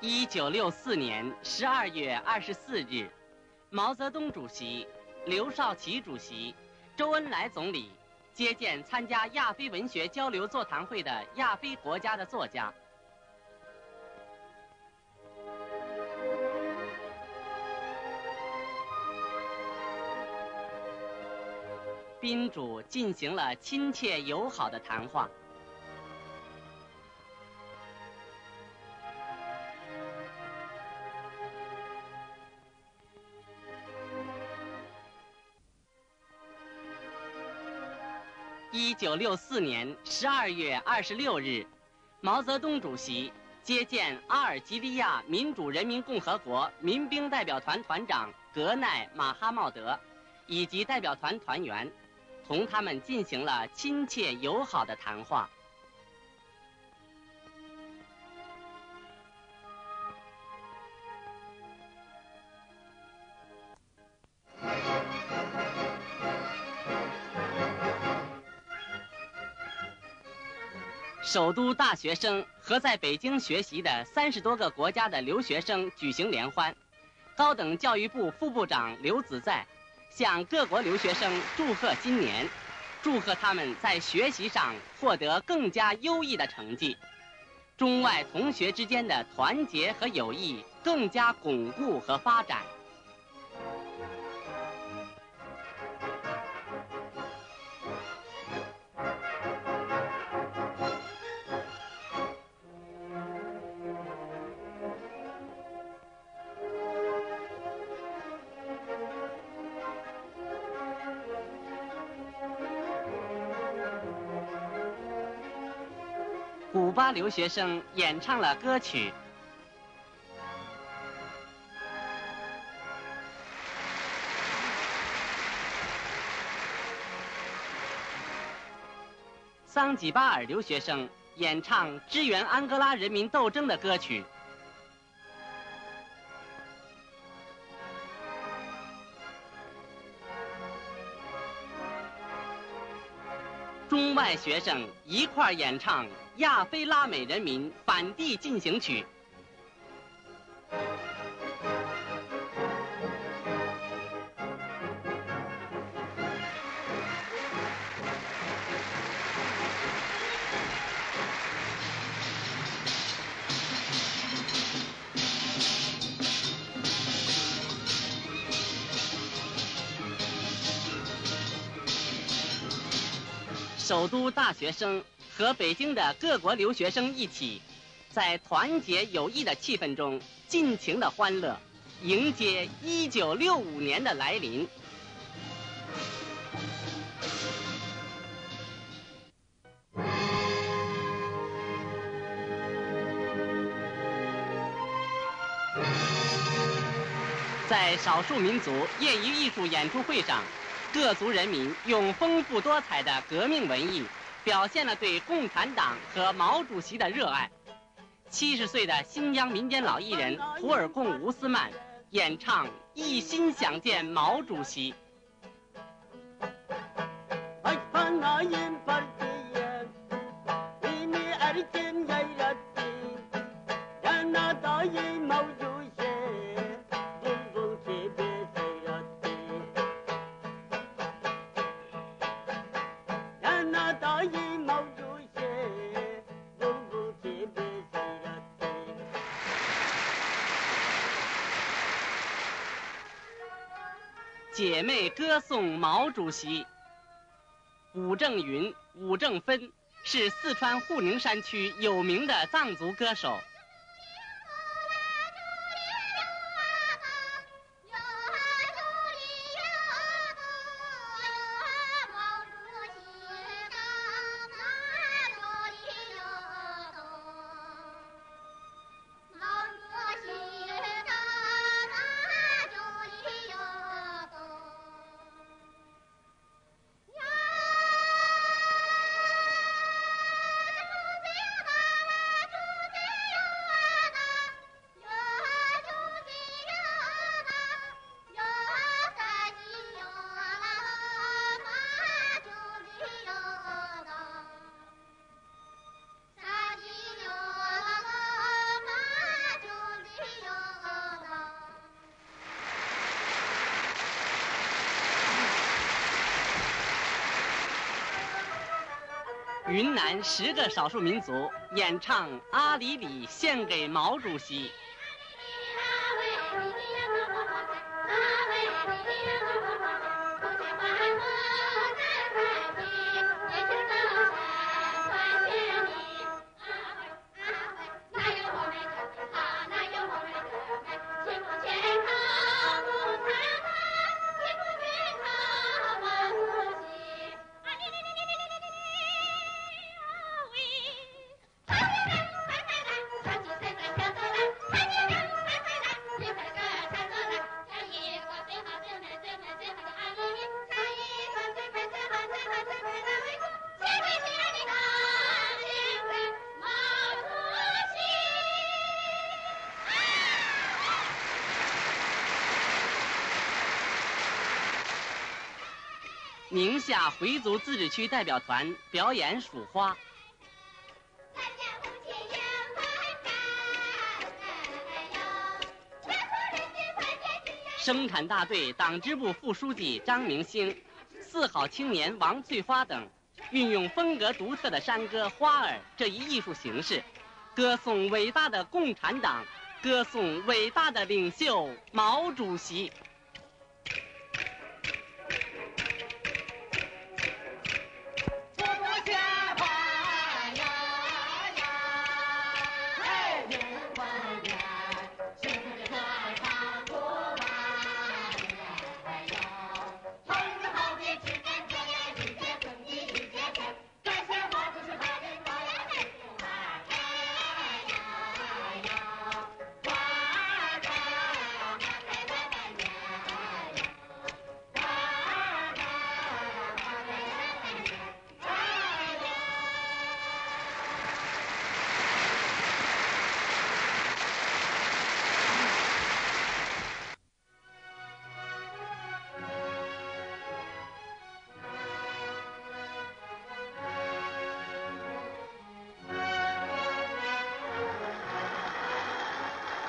一九六四年十二月二十四日，毛泽东主席、刘少奇主席、周恩来总理接见参加亚非文学交流座谈会的亚非国家的作家。宾主进行了亲切友好的谈话。一九六四年十二月二十六日，毛泽东主席接见阿尔及利亚民主人民共和国民兵代表团团长格奈·马哈茂德，以及代表团团员。同他们进行了亲切友好的谈话。首都大学生和在北京学习的三十多个国家的留学生举行联欢。高等教育部副部长刘子在。向各国留学生祝贺新年，祝贺他们在学习上获得更加优异的成绩，中外同学之间的团结和友谊更加巩固和发展。古巴留学生演唱了歌曲《桑吉巴尔》，留学生演唱支援安哥拉人民斗争的歌曲。中外学生一块演唱《亚非拉美人民反帝进行曲》。首都大学生和北京的各国留学生一起，在团结友谊的气氛中尽情的欢乐，迎接一九六五年的来临。在少数民族业余艺术演出会上。各族人民用丰富多彩的革命文艺，表现了对共产党和毛主席的热爱。七十岁的新疆民间老艺人胡尔贡吴斯曼演唱《一心想见毛主席》。姐妹歌颂毛主席。武正云、武正芬是四川护宁山区有名的藏族歌手。云南十个少数民族演唱《阿里里》，献给毛主席。宁夏回族自治区代表团表演数花。生产大队党支部副书记张明星、四好青年王翠花等，运用风格独特的山歌《花儿》这一艺术形式，歌颂伟大的共产党，歌颂伟大的领袖毛主席。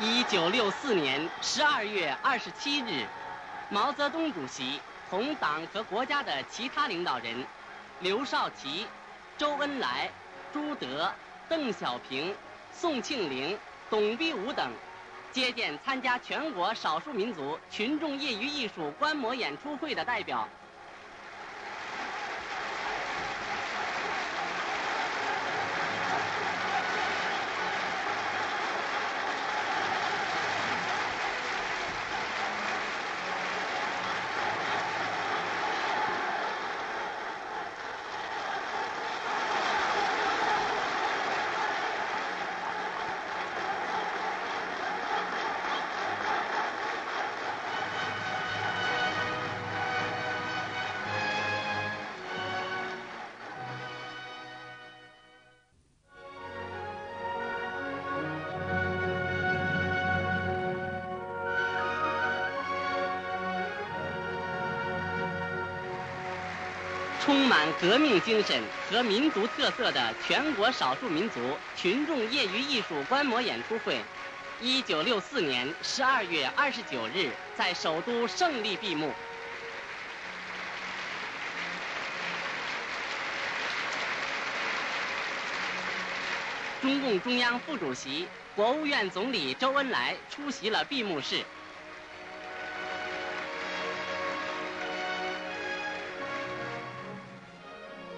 一九六四年十二月二十七日，毛泽东主席同党和国家的其他领导人，刘少奇、周恩来、朱德、邓小平、宋庆龄、董必武等，接见参加全国少数民族群众业余艺术观摩演出会的代表。充满革命精神和民族特色的全国少数民族群众业余艺术观摩演出会，一九六四年十二月二十九日在首都胜利闭幕。中共中央副主席、国务院总理周恩来出席了闭幕式。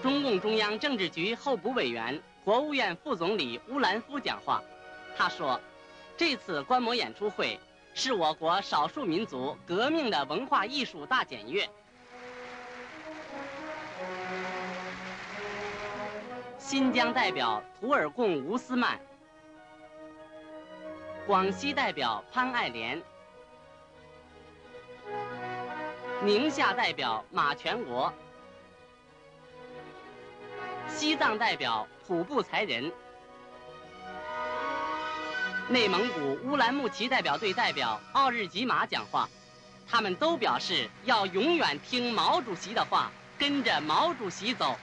中共中央政治局候补委员、国务院副总理乌兰夫讲话，他说：“这次观摩演出会是我国少数民族革命的文化艺术大检阅。”新疆代表图尔贡吴斯曼，广西代表潘爱莲，宁夏代表马全国。西藏代表普布才仁，内蒙古乌兰牧骑代表队代表奥日吉玛讲话，他们都表示要永远听毛主席的话，跟着毛主席走。